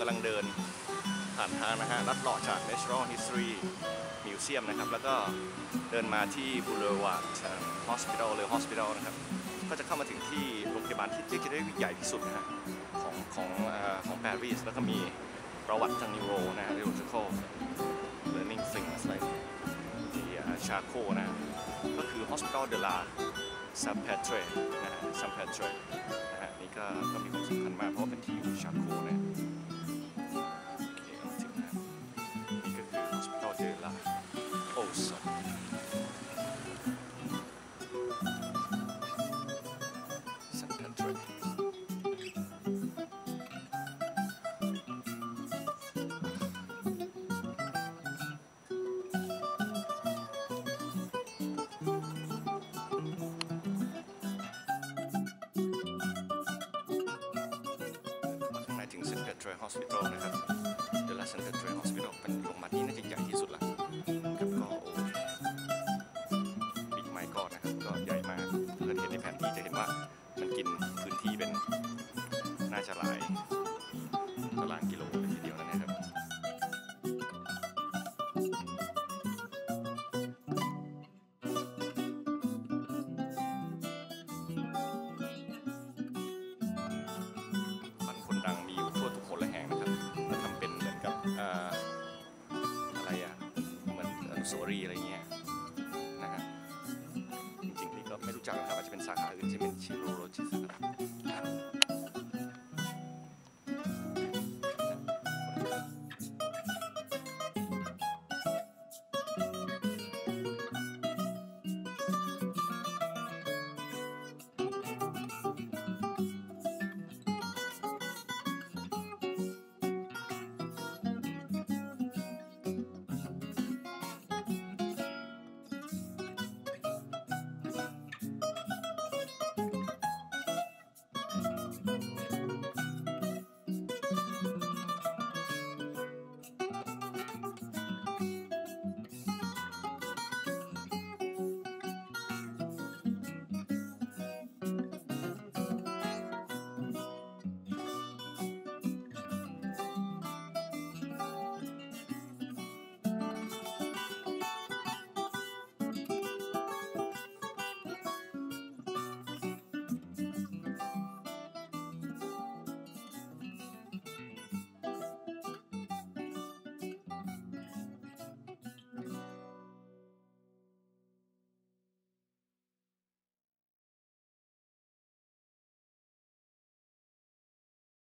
กำลังเดินผ่านทางนะฮะลัดเลาะจาก Natural History Museum นะครับ แล้วก็เดินมาที่ Boulevard Hospital เลย Hospital นะครับ ก็จะเข้ามาถึงที่โรงพยาบาลที่เรียกจะได้ใหญ่ที่สุดนะฮะของของอของปารีสแล้วก็มีประวัติทางนิวโรนะฮะ neurological learning things like ที่ชาโคนะฮะก็คือ Hospital de la s a m p e t r e นะฮะ s a m p e t r e ถึงเซนเตอร์เทรฮอสพิทอลนะครับเดล a สวรีอะไรเงี้ยนะฮะจริงๆนี่ก็ไม่รู้จักนะครับอาจจะเป็นสาขาอื่นจะเป็นชิโรโรจิส